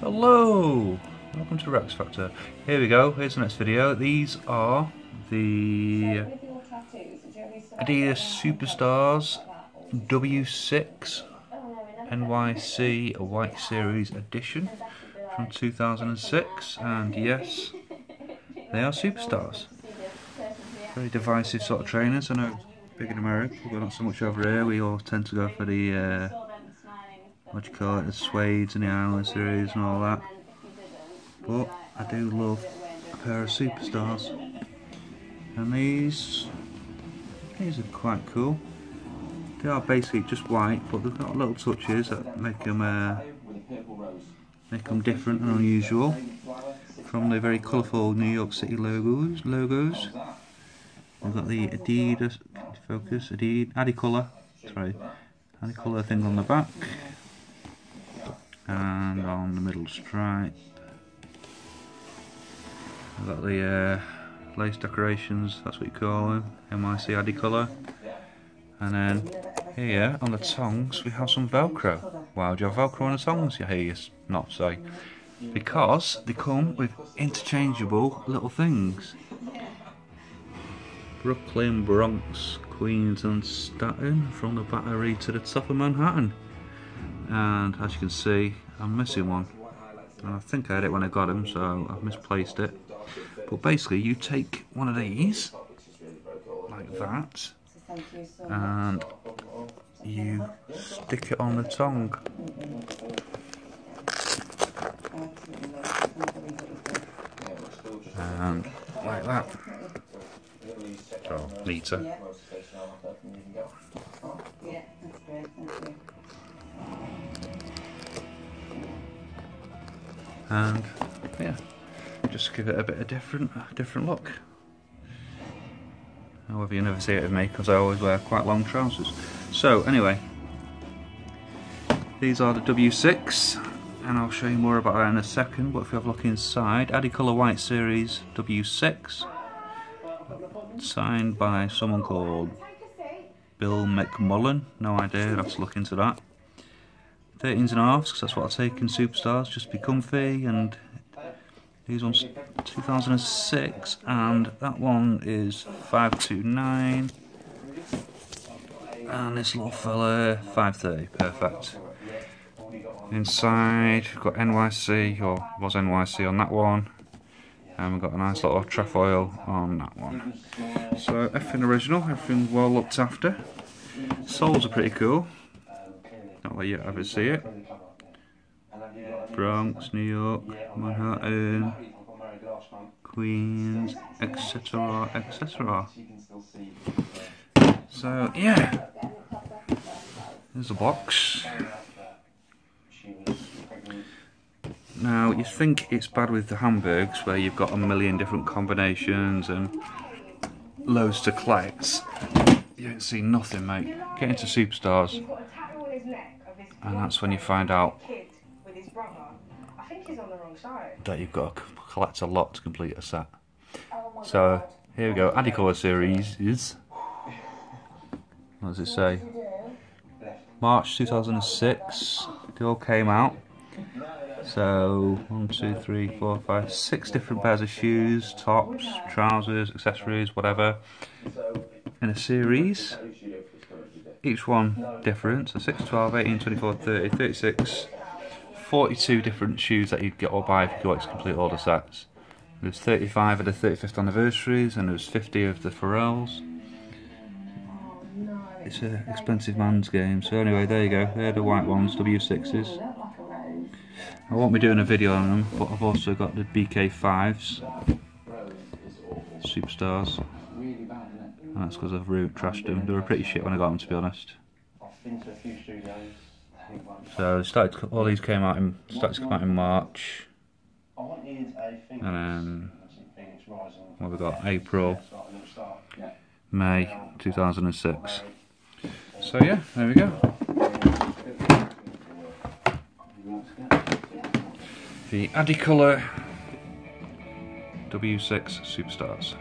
Hello! Welcome to Rex Factor. Here we go, here's the next video. These are the Adidas Superstars W6 NYC White Series Edition from 2006 and yes, they are superstars. Very divisive sort of trainers, I know big in America, but not so much over here. We all tend to go for the, uh, what you call it, the suedes and the Island series and all that. But I do love a pair of superstars. And these, these are quite cool. They are basically just white, but they've got little touches that make them, uh, make them different and unusual from the very colourful New York City logos. logos. We've got the Adidas, focus, Adidas, Adicolor, sorry, Adicolor thing on the back and on the middle stripe. We've got the uh, lace decorations, that's what you call them, NYC Adicolor. And then here on the tongs we have some Velcro. Wow, do you have Velcro on the tongs? You hear you not say. Because they come with interchangeable little things. Brooklyn, Bronx, Queens and Staten from the Battery to the top of Manhattan. And as you can see, I'm missing one. And I think I had it when I got him, so I've misplaced it. But basically, you take one of these, like that, and you stick it on the tongue. And like that. Oh, neater. And yeah, just give it a bit of different, different look. However, you never see it with me because I always wear quite long trousers. So anyway, these are the W6 and I'll show you more about that in a second but if you have a look inside, Adicolor White Series W6 signed by someone called Bill McMullen, no idea, I'd have to look into that 13s and a halves because that's what I take in Superstars, just be comfy and these ones 2006 and that one is 529 and this little fella 530, perfect. Inside we've got NYC, or was NYC on that one and we've got a nice little trefoil on that one. So everything original, everything well looked after. Soles are pretty cool, like you ever see it. Bronx, New York, Manhattan, Queens, etc, etc. So yeah, there's a box. Now you think it's bad with the Hamburgs where you've got a million different combinations and loads to collect. You don't see nothing mate. Get into Superstars and that's when you find out that you've got to collect a lot to complete a set. So here we go, Adicolor series is, what does it say? March 2006, they all came out. So, one, two, three, four, five, six different pairs of shoes, tops, trousers, accessories, whatever, in a series. Each one different, so 6, 12, 18, 24, 30, 36, 42 different shoes that you'd get or buy if you go to complete the sets. There's 35 of the 35th anniversaries and there's 50 of the Pharrells. It's an expensive man's game, so anyway, there you go. They're the white ones, W6s. I won't be doing a video on them, but I've also got the BK5s. Superstars. And that's because I've root trashed them. They were pretty shit when I got them, to be honest. So started, all these came out in started to come out in March, and then what we got April, May 2006. So yeah, there we go. The Adicolor W6 Superstars.